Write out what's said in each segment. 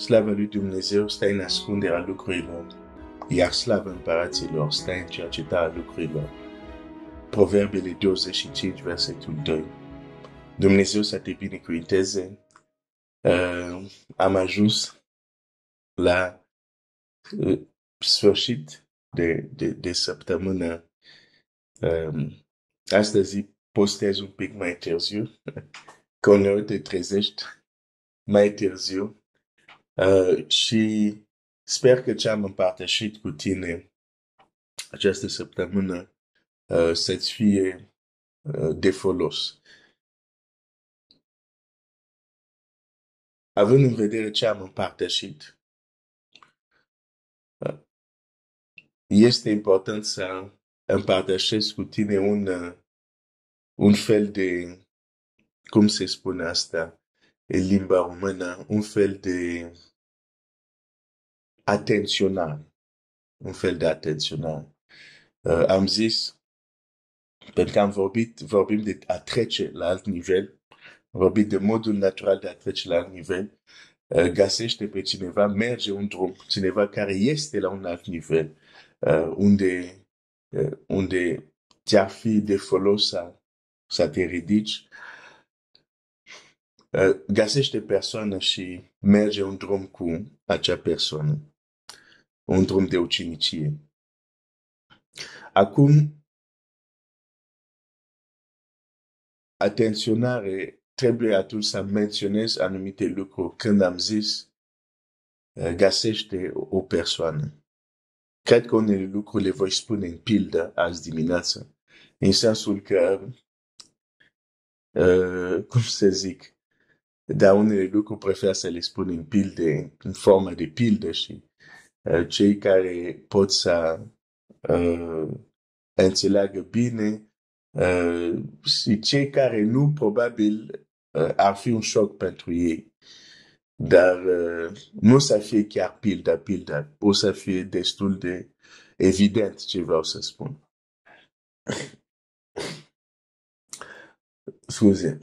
Slava lui Dumnezeu stă în ascunderea lucrurilor, iar slava împăraților stă în cercetarea lucrurilor. Proverbele 25, versetul 2. Dumnezeu să te binecuvinteze. Uh, am ajuns la uh, sfârșit de, de, de săptămână. Um, astăzi postez un pic mai târziu, că uneori te trezești mai târziu Uh, și sper că ce am împărtășit cu tine această săptămână uh, să-ți fie uh, de folos. Având în vedere ce am împărtășit, uh, este important să împărtășesc cu tine un, uh, un fel de, cum se spune asta, în limba română, un fel de atenționare. Un fel de atenționare. Uh, am zis, pentru că am vorbit, vorbim de a trece la alt nivel, am vorbit de modul natural de a trece la alt nivel, uh, găsește pe cineva, merge un drum, cineva care este la un alt nivel, uh, unde, uh, unde ți-ar fi de folos să, să te ridici, uh, găsește persoană și merge un drum cu acea persoană un drum de ucenicie. Acum, atenționare, trebuie atunci să menționez anumite lucruri când am zis uh, găsește o persoană. Cred că unele lucruri le voi spune în pildă azi dimineață, în sensul că, uh, cum să zic, dar unele lucruri prefer să le spun în pilde, în formă de pildă și Uh, cei care pot să uh, înțeleagă bine uh, și cei care nu, probabil, uh, ar fi un șoc pentru ei. Dar uh, nu să fie chiar pildă, pildă. O să fie destul de evident ce vreau să spun. Scuze.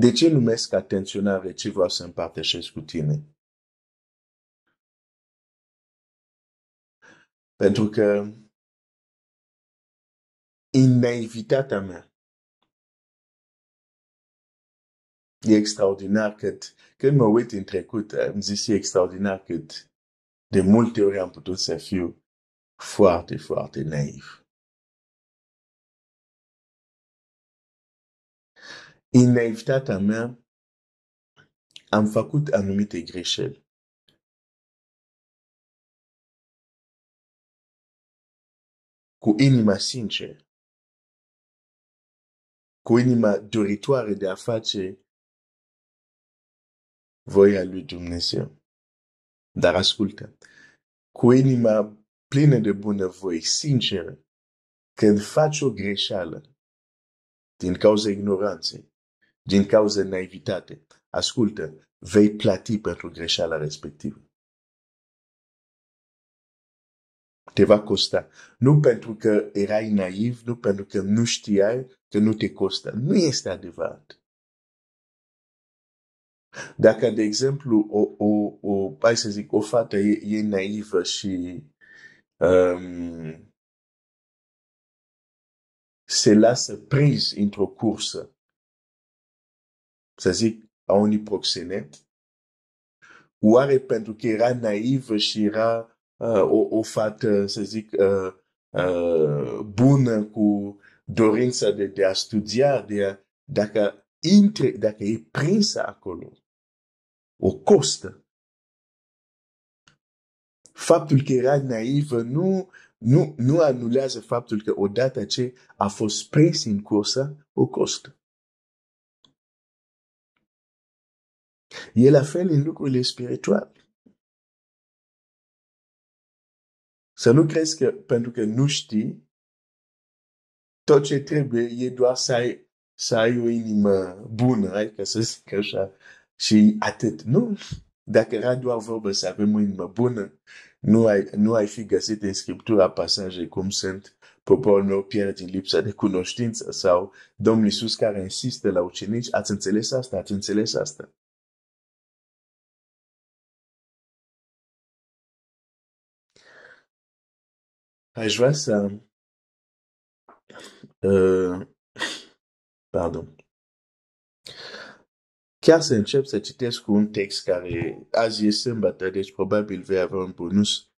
De ce numesc atenționare ce vreau să împărtășesc cu tine? Pentru că în naivitatea mea e extraordinar cât, când mă uit în trecut, am zis e extraordinar cât de multe ori am putut să fiu foarte, foarte naiv. În naivitatea mea, am făcut anumite greșeli. Cu inima sinceră. Cu inima doritoare de a face voia lui Dumnezeu. Dar ascultă, cu inima plină de bunăvoie, sinceră, când faci o greșeală din cauza ignoranței, din cauza naivitate. Ascultă, vei plati pentru greșeala respectivă. Te va costa. Nu pentru că erai naiv, nu pentru că nu știai că nu te costă. Nu este adevărat. Dacă, de exemplu, o, o, o, hai să zic, o fată e, e naivă și um, se lasă prins într-o cursă să zic, a unui proxenet? Oare pentru că era naivă și era uh, o, o fată, să zic, uh, uh, bună cu dorința de, de a studia, de a, dacă, intre, dacă e prinsă acolo, o costă. Faptul că era naivă nu, nu, nu anulează faptul că odată ce a fost prins în cursă, o costă. E la fel în lucrurile spirituale. Să nu crezi că pentru că nu știi, tot ce trebuie e doar să ai, să ai o inimă bună, ai, ca să zic așa, și atât. Nu. Dacă era doar vorba să avem o inimă bună, nu ai, nu ai fi găsit în Scriptura pasaje cum sunt poporul meu pierde din lipsa de cunoștință sau Domnul Iisus care insistă la ucenici, ați înțeles asta, ați înțeles asta. Aș vrea să uh, pardon. Chiar să încep să citesc un text care azi e sâmbătă, deci probabil vei avea un bonus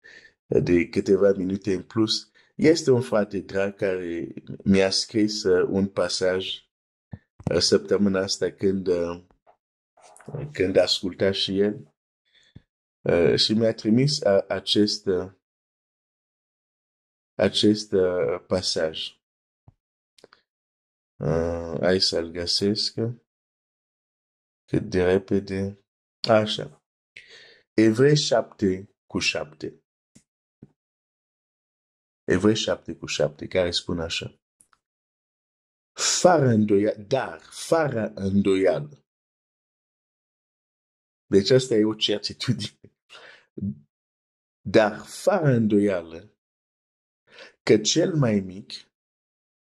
de câteva minute în plus. Este un frate drag care mi-a scris uh, un pasaj uh, săptămâna asta când, uh, când asculta și el și mi-a trimis acest, acest pasaj. Hai să-l găsesc cât de repede. Așa. Evrei 7 cu 7. Evrei 7 cu 7, care spune așa. Fără îndoială, dar fără îndoială. Deci asta e o certitudine. Dar fără îndoială că cel mai mic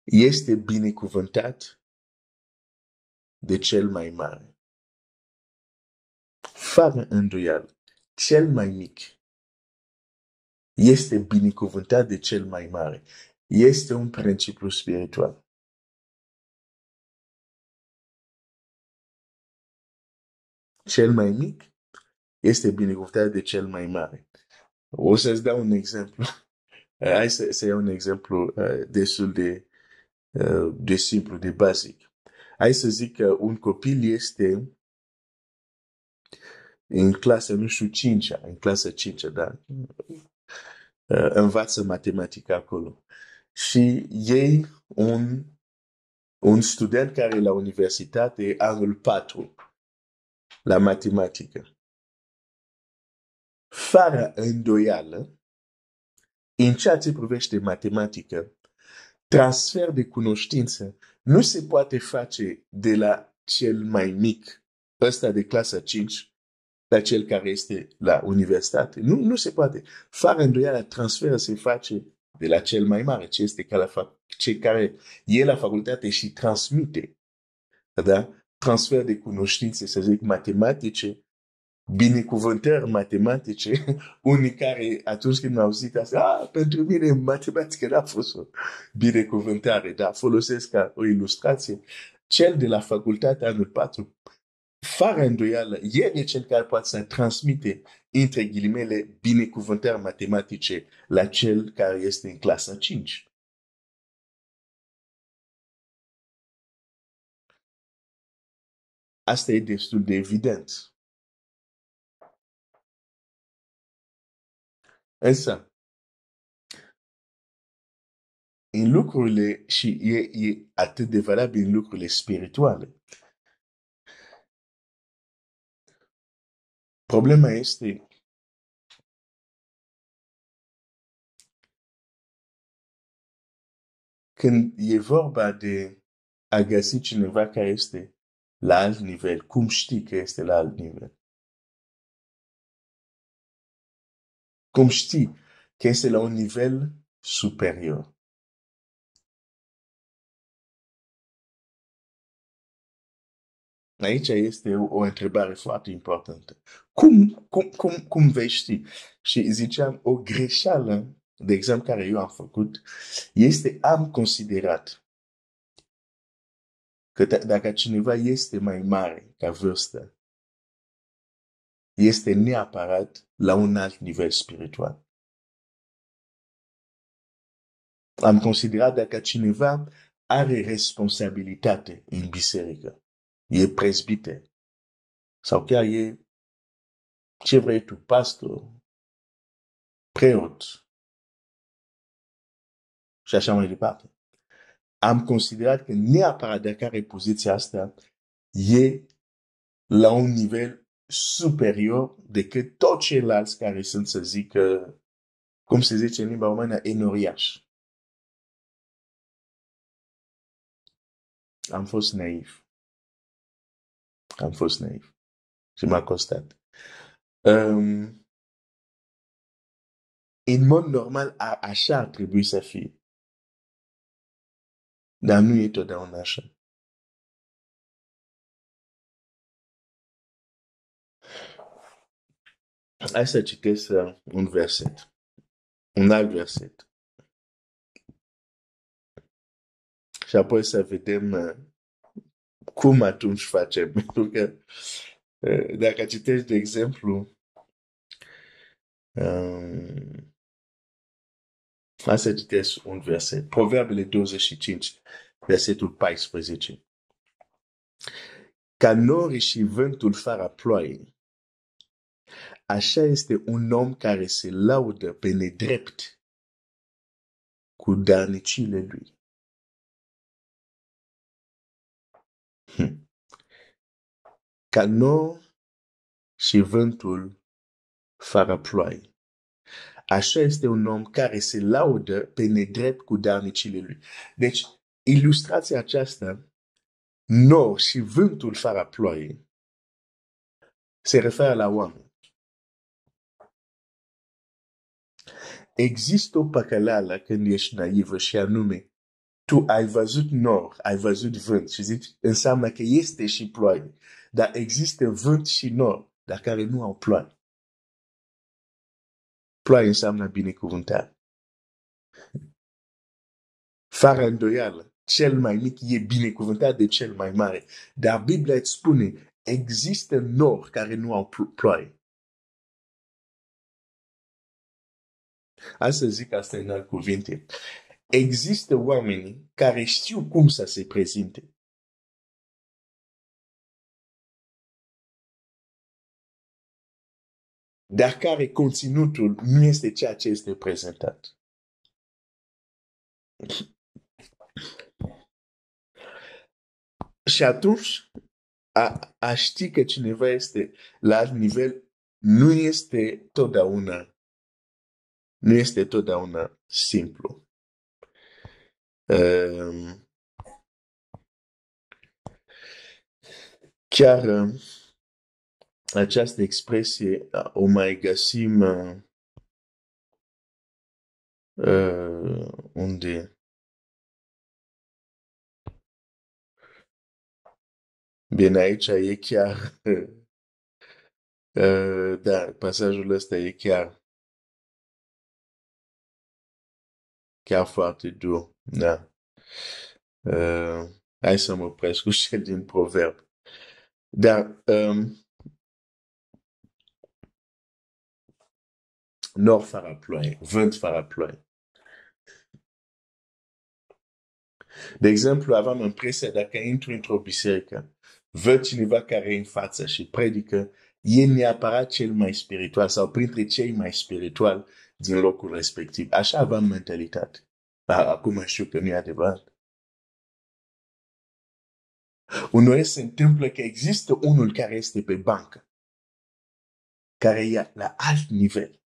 este binecuvântat de cel mai mare. Fără îndoială, cel mai mic este binecuvântat de cel mai mare. Este un principiu spiritual. Cel mai mic este binecuvântat de cel mai mare. O să-ți dau un exemplu. Hai să, să iau un exemplu uh, destul de, uh, de simplu, de basic. Hai să zic că un copil este în clasa, nu știu, 5 în clasa 5 da? Uh, învață matematică acolo. Și ei un, un student care e la universitate, anul 4, la matematică. Fără îndoială, în ceea ce privește matematică, transfer de cunoștință nu se poate face de la cel mai mic, ăsta de clasa 5, la cel care este la universitate. Nu, nu se poate. Fără îndoială, transferul se face de la cel mai mare, ce este ca la fac, ce care e la facultate și transmite. Da? Transfer de cunoștințe, să zic, matematice, binecuvântări matematice, unii care atunci când au auzit asta, ah, pentru mine matematică n-a fost o binecuvântare, dar folosesc ca o ilustrație. Cel de la facultate anul 4 fără îndoială, el e cel care poate să transmite, între ghilimele, binecuvântări matematice la cel care este în clasa 5. Asta e destul de evident. Însă, în lucrurile, și e, e atât de valabil în lucrurile spirituale, Problema este când e vorba de a găsi cineva care este la alt nivel, cum știi că este la alt nivel? Cum știi că este la un nivel superior? Aici este o, o întrebare foarte importantă. Cum, cum, cum, cum vei ști? Și ziceam, o greșeală, de exemplu, care eu am făcut, este am considerat că dacă cineva este mai mare ca vârstă, este neapărat la un alt nivel spiritual. Am considerat dacă cineva are responsabilitate în biserică, e presbiter sau chiar e ce vrei tu, pastor, preot și așa mai departe. Am considerat că neapărat de care poziția asta e la un nivel superior decât toți ceilalți care sunt, să zic, cum se zice în limba română, enoriași. Am fost naiv. Am fost naiv. Și m-a costat. Um, în mod normal, a, așa ar trebui să fie. Dar nu e totdeauna așa. Hai să citesc uh, un verset. Un alt verset. Și apoi să vedem uh, cum atunci facem. Pentru că uh, dacă citești, de exemplu, um, hai să citesc un verset. Proverbele 25, versetul 14. Ca norii și vântul fără ploaie, Așa este un om care se laudă pe nedrept cu darnicile lui. Hm. Ca nou și vântul fără ploaie. Așa este un om care se laudă pe nedrept cu darnicile lui. Deci, ilustrația aceasta, nou și vântul fără ploaie, se referă la oameni. Există o păcăleală când ești naivă și anume, tu ai văzut nor, ai văzut vânt și zici, înseamnă că este și ploaie. Dar există vânt și nor, dar care nu au ploaie. Ploaie înseamnă binecuvântare. Fără îndoială, cel mai mic e binecuvântat de cel mai mare. Dar Biblia îți spune, există nor care nu au ploaie. Hai să zic asta în alt cuvinte. Există oameni care știu cum să se prezinte. Dar care conținutul nu este ceea ce este prezentat. Și atunci, a, a ști că cineva este la alt nivel nu este totdeauna nu este totdeauna simplu. Um, chiar uh, această expresie uh, o mai găsim uh, uh, unde Bine, aici e chiar uh, da, pasajul ăsta e chiar chiar foarte dur. Da. Uh, hai să mă opresc cu cel din proverb. Dar um, nor fără ploaie, vânt fără ploaie. De exemplu, aveam impresia dacă intru într-o biserică, văd cineva care e în față și predică, e neapărat cel mai spiritual sau printre cei mai spirituali din locul respectiv. Așa aveam mentalitate. Acum știu că nu e adevărat. Uneori se întâmplă că există unul care este pe bancă, care e la alt nivel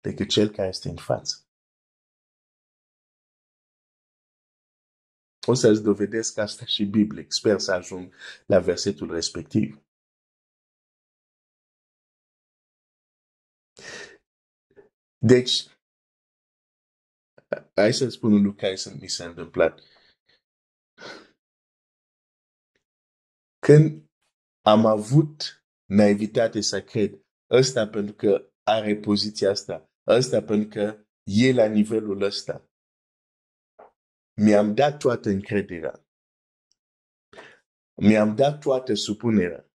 decât cel care este în față. O să-ți dovedesc asta și biblic. Sper să ajung la versetul respectiv. Deci, hai să spun un lucru care mi s-a întâmplat. Când am avut naivitate să cred, ăsta pentru că are poziția asta, ăsta pentru că e la nivelul ăsta, mi-am dat toată încrederea. Mi-am dat toată supunerea.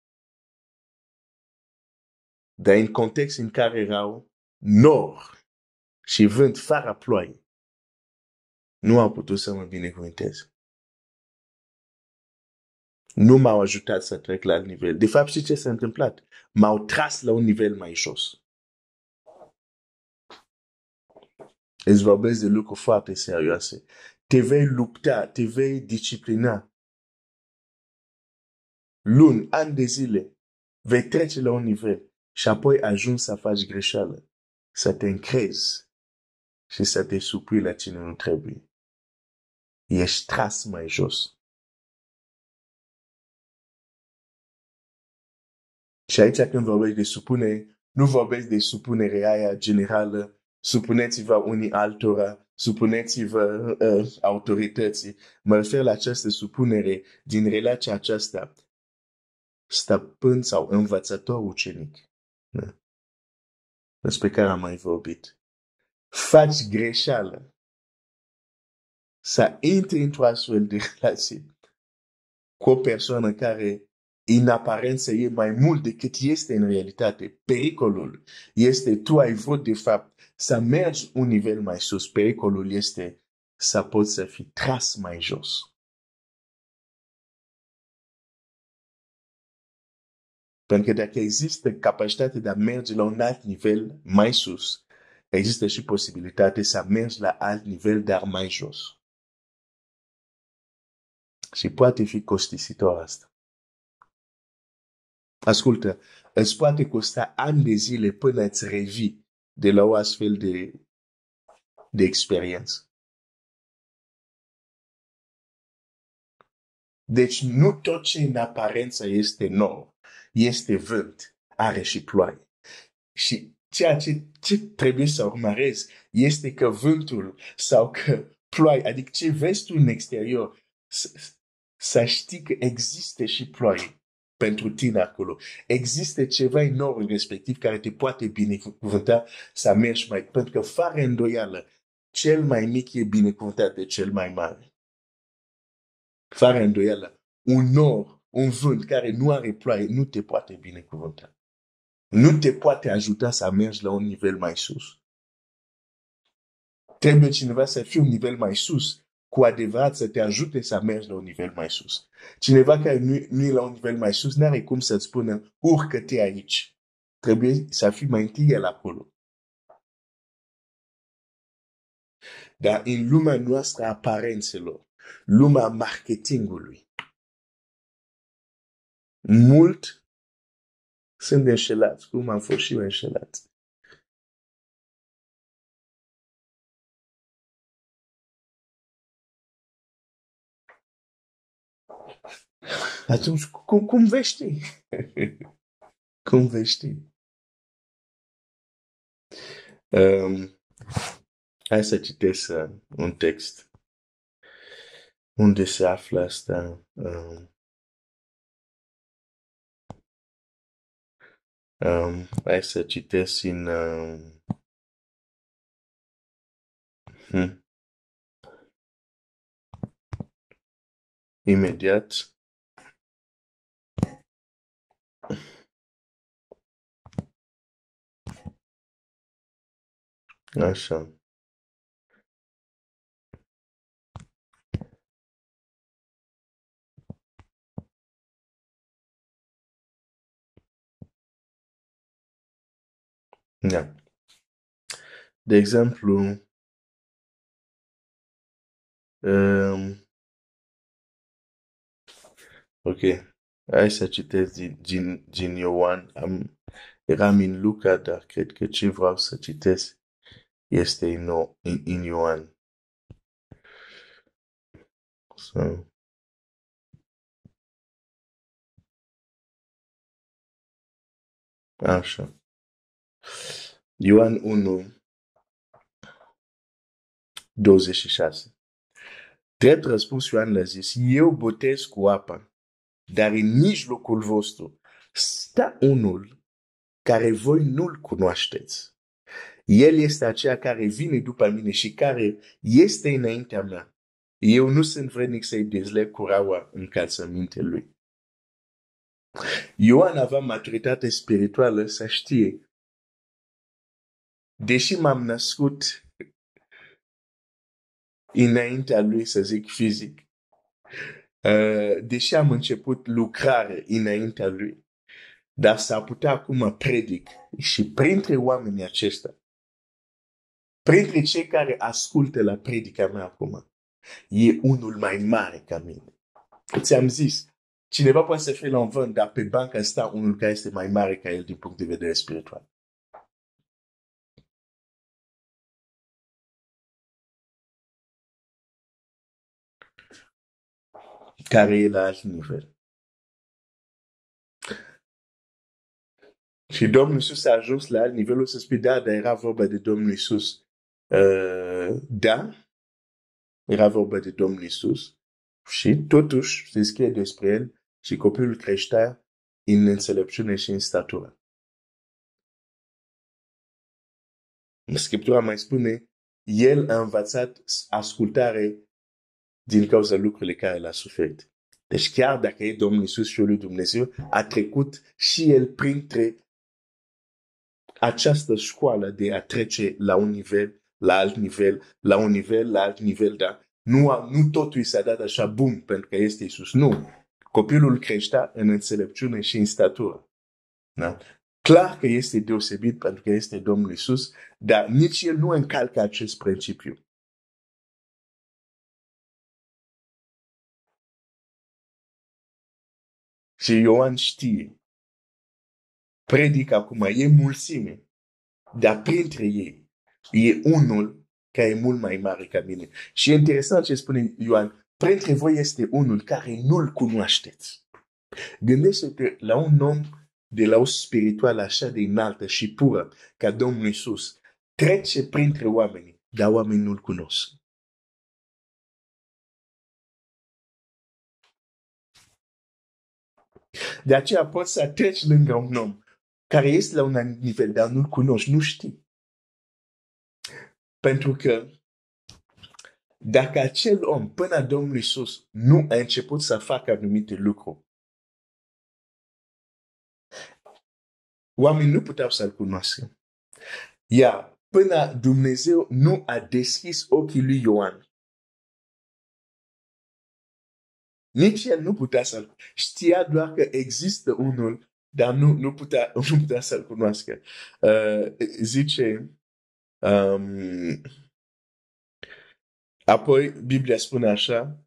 Dar în context în care erau nor și vânt fără ploaie, nu au putut să mă binecuvântez. Nu m-au ajutat să trec la alt nivel. De fapt, știți ce s-a întâmplat? M-au tras la un nivel mai jos. Îți vorbesc de lucruri foarte serioase. Te vei lupta, te vei disciplina. Luni, ani de zile, vei trece la un nivel și apoi ajungi să faci greșeală, să te încrezi și să te supui la cine nu trebuie ești tras mai jos. Și aici când vorbești de supune, nu vorbești de supunere aia generală supuneți-vă unii altora, supuneți-vă uh, autorității. Mă refer la această supunere din relația aceasta stăpân sau învățător ucenic. Da. Despre care am mai vorbit. Faci greșeală să intri într-o astfel de relație cu o persoană care în aparență e mai mult decât este în realitate. Pericolul este tu ai vrut de fapt să mergi un nivel mai sus. Pericolul este să poți să fii tras mai jos. Pentru că dacă există capacitatea de a merge la un alt nivel mai sus, există și posibilitatea să mergi la alt nivel, dar mai jos. Și poate fi costisitor asta. Ascultă, îți poate costa ani de zile până îți revii de la o astfel de, de experiență. Deci nu tot ce în aparență este nou, este vânt, are și ploaie. Și ceea ce, ce trebuie să urmărezi este că vântul sau că ploaie, adică ce vezi tu în exterior, să știi că există și ploaie pentru tine acolo. Există ceva enorm respectiv care te poate binecuvânta să mergi mai... Pentru că fără îndoială, cel mai mic e binecuvântat de cel mai mare. Fără îndoială, un nor, un vânt care nu are ploaie, nu te poate binecuvânta. Nu te poate ajuta să mergi la un nivel mai sus. Trebuie cineva să fie un nivel mai sus cu adevărat să te ajute să mergi la un nivel mai sus. Cineva care nu, nu e la un nivel mai sus, n-are cum să-ți spună, urcă-te aici. Trebuie să fii mai întâi el acolo. Dar în lumea noastră a aparențelor, lumea marketingului, mult sunt înșelați, cum am fost și eu înșelat. Atunci, cum, cum vei ști? cum vei ști? Um, hai să citesc uh, un text unde se află asta. Um, um, citesc în... Um, hmm. Imediat. Așa. Da. De exemplu, um, ok, hai să citesc din, din, din Ioan. Am, eram în Luca, dar cred că ce vreau să citesc este în, în, în Ioan. So. Așa. Ioan 1, 26. Drept răspuns Ioan le-a zis, eu botez cu apă, dar în mijlocul vostru stă unul care voi nu-l cunoașteți. El este aceea care vine după mine și care este înaintea mea. Eu nu sunt vrednic să-i dezleg curaua în lui. Ioan avea maturitate spirituală să știe. Deși m-am născut înaintea lui, să zic fizic, uh, deși am început lucrare înaintea lui, dar s-ar putea acum predic și printre oamenii aceștia Printre cei care ascultă la predica mea acum, e unul mai mare ca mine. Ți-am zis, cineva poate să fie la un vânt, dar pe banca sta unul care este mai mare ca el din punct de vedere spiritual. Care e la alt nivel. Și Domnul Iisus a ajuns la alt nivelul să spui, da, dar era vorba de Domnul Iisus. Uh, da, era vorba de Domnul Iisus. Și totuși se scrie despre el și copilul creștea în înțelepciune și în statură. Scriptura mai spune, el a învățat ascultare din cauza lucrurile care l-a suferit. Deci chiar dacă e Domnul Iisus și lui Dumnezeu, a trecut și el printre această școală de a trece la un nivel, la alt nivel, la un nivel, la alt nivel, dar nu, a, nu totul i s-a dat așa bun pentru că este Iisus. Nu. Copilul creștea în înțelepciune și în statură. Da? Clar că este deosebit pentru că este Domnul Iisus, dar nici el nu încalcă acest principiu. Și Ioan știe. Predic acum, e mulțime. Dar printre ei, e unul care e mult mai mare ca mine. Și e interesant ce spune Ioan. Printre voi este unul care nu-l cunoașteți. Gândește-te la un om de la o spirituală așa de înaltă și pură ca Domnul Isus. Trece printre oameni, dar oamenii nu-l cunosc. De aceea poți să treci lângă un om care este la un nivel, dar nu-l cunoști, nu știi. Pentru că dacă acel om, până Domnul Iisus, nu a început să facă anumite lucruri, oamenii nu puteau să-l cunoască. Iar până Dumnezeu nu a deschis ochii lui Ioan, nici el nu putea să-l știa doar că există unul, dar nu, nu, putea, nu putea să-l cunoască. Uh, zice, um, apoi Biblia spune așa,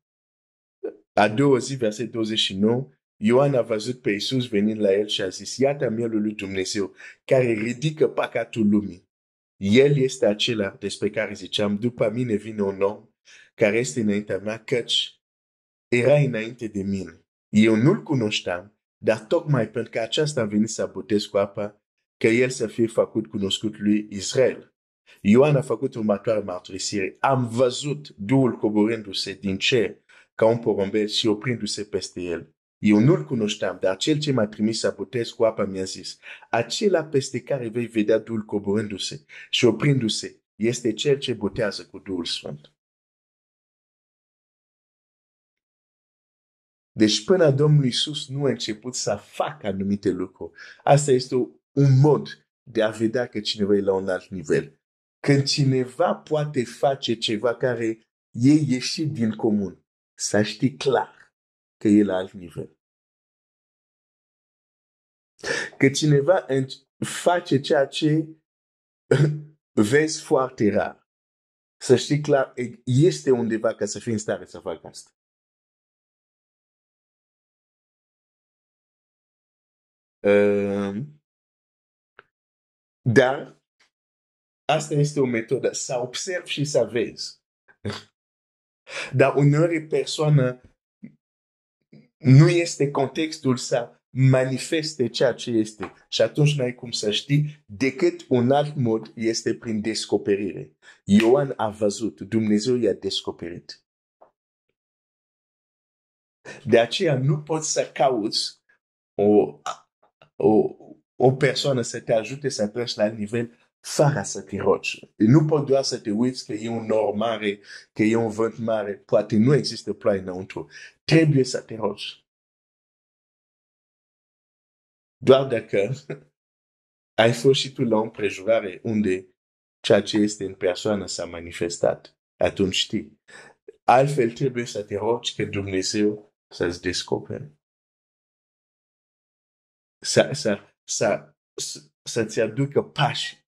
a doua zi, verset 29, Ioan a văzut pe Iisus venind la el și a zis, iată mielul lui Dumnezeu care ridică păcatul lumii. El este acela despre care ziceam, după mine vine un om care este înaintea mea, căci era înainte de mine. Eu nu-l cunoșteam, dar tocmai pentru că aceasta a venit să botez cu apa, că el să fie făcut cunoscut lui Israel. Ioan a făcut următoarea mărturisire. Am văzut Duhul coborându-se din cer ca un porumbel și oprindu-se peste el. Eu nu-l cunoșteam, dar cel ce m-a trimis să botez cu apa mi-a zis, acela peste care vei vedea Duhul coborându-se și oprindu-se este cel ce botează cu Duhul Sfânt. Deci până Domnul Iisus nu a început să facă anumite lucruri. Asta este un mod de a vedea că cineva e la un alt nivel. Când cineva poate face ceva care e ieșit din comun, să știi clar că e la alt nivel. Că cineva face ceea ce vezi foarte rar. Să știi clar, este undeva ca să fii în stare să facă asta. Dar asta este o metodă, să observi și să vezi. Dar uneori persoana nu este contextul să manifeste ceea ce este. Și atunci n-ai cum să știi decât un alt mod este prin descoperire. Ioan a văzut, Dumnezeu i-a descoperit. De aceea nu poți să cauți o o, o persoană să te ajute să treci la nivel fără să te rogi. Nu poți doar să te uiți că e un nor mare, că e un vânt mare. Poate nu există ploaie înăuntru. Trebuie să te rogi. Doar dacă ai fost și tu la o împrejurare unde ceea ce este în persoană s-a manifestat, atunci știi. Altfel trebuie să te rogi că Dumnezeu să-ți descopere să, să, să, să-ți aducă pași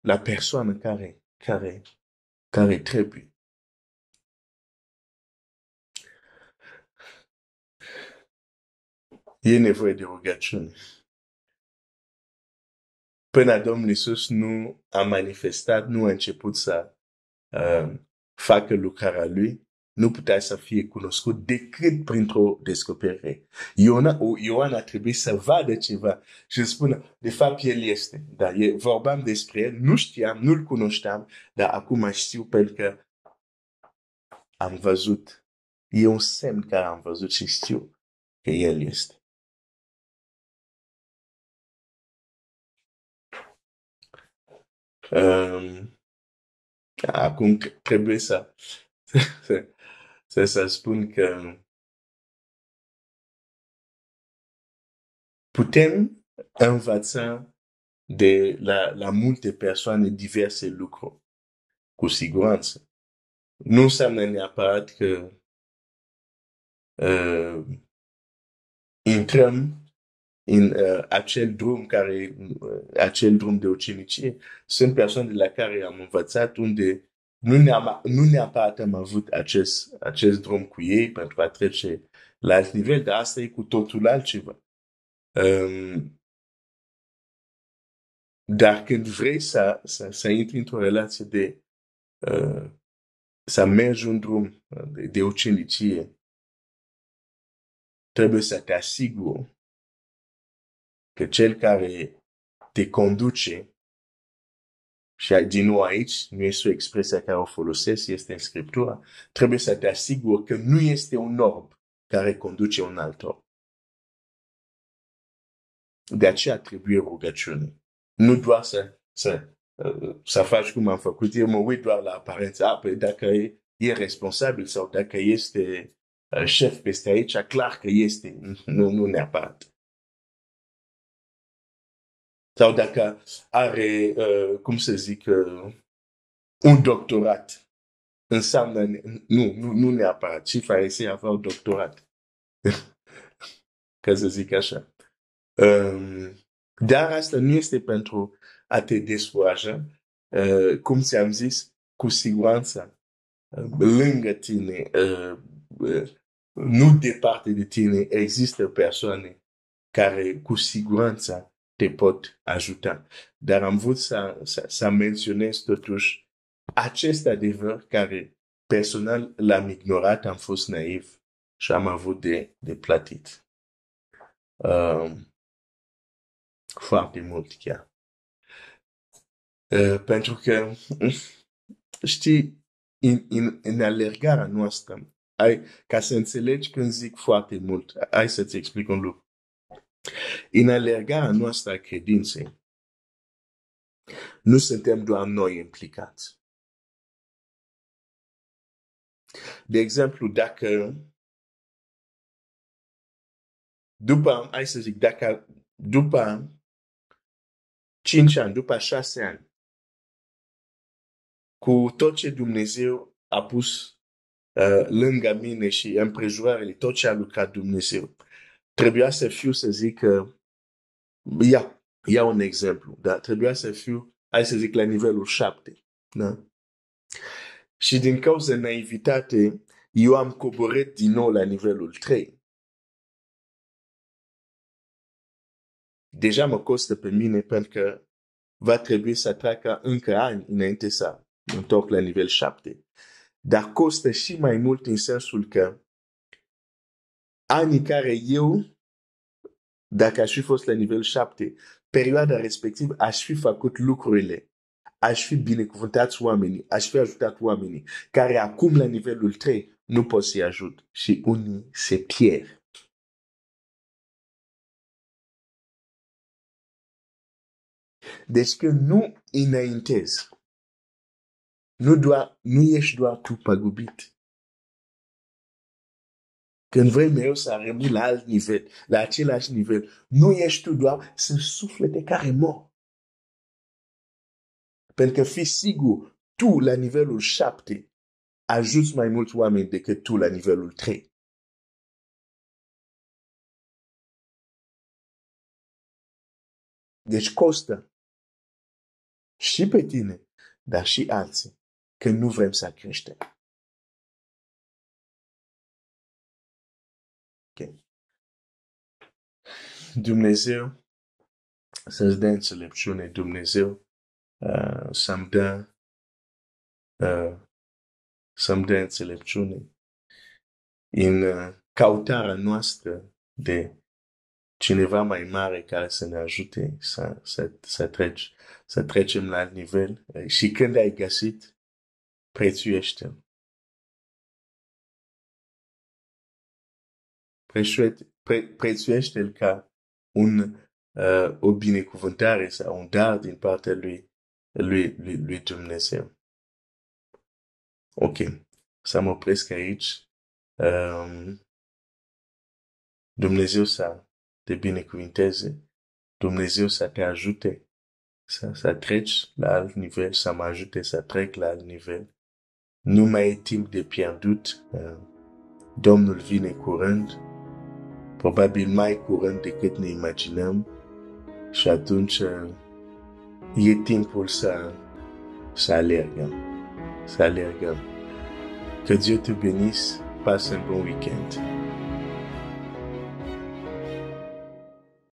la persoană care, care, care trebuie. E nevoie de rugăciune. Până Domnul Iisus nu a manifestat, nu a început să uh, facă lucrarea Lui, nu putea să fie cunoscut decât printr-o descoperire. Ioana, Ioan a trebuit să vadă ceva și să spună, de fapt, el este. Da, e, vorbeam despre el, nu știam, nu-l cunoșteam, dar acum știu pentru că am văzut. E un semn care am văzut și știu că el este. Um, acum trebuie să, să, să spun că putem învăța de la, la multe persoane diverse lucruri, cu siguranță. Nu înseamnă neapărat că uh, intrăm în uh, acel drum care, uh, acel drum de ucenicie. Sunt persoane de la care am învățat unde nu, ne-am, nu neapărat am avut acest, acest drum cu ei pentru a trece la alt nivel, dar asta e cu totul altceva. Um, dar când vrei să, să, să intri într-o relație de uh, să mergi un drum de, de ucenicie, trebuie să te asiguri că cel care te conduce și din nou aici, nu este o expresie care o folosesc, este în Scriptura, trebuie să te asiguri că nu este un orb care conduce un alt orb. De aceea trebuie rugăciune. Nu doar să, să, să faci cum am făcut eu, mă uit doar la aparență. A, păi dacă e, e responsabil sau dacă este șef peste aici, clar că este. Nu, nu neapărat sau dacă are, uh, cum să zic, uh, un doctorat. Înseamnă, nu, nu, nu neapărat. Și farisei aveau doctorat. Ca să zic așa. Um, dar asta nu este pentru a te descuraja. Uh, cum ți-am zis, cu siguranță, uh, lângă tine, uh, uh, nu departe de tine, există persoane care cu siguranță te pot ajuta. Dar am vrut să, să, să menționez totuși acest adevăr care personal l-am ignorat, am fost naiv și am avut de, de plătit. Um, foarte mult chiar. Uh, pentru că, știi, în, în, în alergarea noastră, ai, ca să înțelegi când zic foarte mult, hai să-ți explic un lucru. În alergarea noastră a credinței, nu suntem doar noi implicați. De exemplu, dacă după, hai să zic, dacă după 5 ani, după 6 ani, cu tot ce Dumnezeu a pus uh, lângă mine și împrejurările, tot ce a lucrat Dumnezeu, trebuia să fiu să zic că ia, ia un exemplu, dar trebuia să fiu, hai să zic, la nivelul șapte. Da? Și din cauza naivitate, eu am coborât din nou la nivelul 3. Deja mă costă pe mine pentru că va trebui să treacă încă ani înainte să întorc la nivel 7. Dar costă și mai mult în sensul că anii care eu, dacă aș fi fost la nivel 7, perioada respectivă aș fi făcut lucrurile, aș fi binecuvântat oamenii, aș fi ajutat oamenii, care acum la nivelul 3 nu pot să-i ajut. Și unii se pierd. Deci că nu înaintezi, nu, doar, nu ești doar tu păgubit, când vrei mereu să rămâi la alt nivel, la același nivel, nu ești tu doar, sunt suflete care mor. Pentru că fii sigur, tu la nivelul șapte ajuți mai mulți oameni decât tu la nivelul trei. Deci costă și pe tine, dar și alții, că nu vrem să creștem. Okay. Dumnezeu să-ți dea înțelepciune, Dumnezeu uh, să-mi dea uh, să-mi dea înțelepciune în uh, căutarea noastră de cineva mai mare care să ne ajute să, să, să, treci, să trecem la alt nivel și când ai găsit, prețuiește-l. Prețuiește-l ca un, uh, o binecuvântare sau un dar din partea lui, lui, lui, lui Dumnezeu. Ok, să mă opresc aici. Um, Dumnezeu să te binecuvinteze. Dumnezeu să te ajute să, să treci la alt nivel, să mă ajute să trec la alt nivel. Nu mai e timp de pierdut. Uh, Domnul vine curând, probabil mai curând decât ne imaginăm și atunci e timpul să, să alergăm, să alergăm. Que Dieu te bénisse, passe un bon week-end.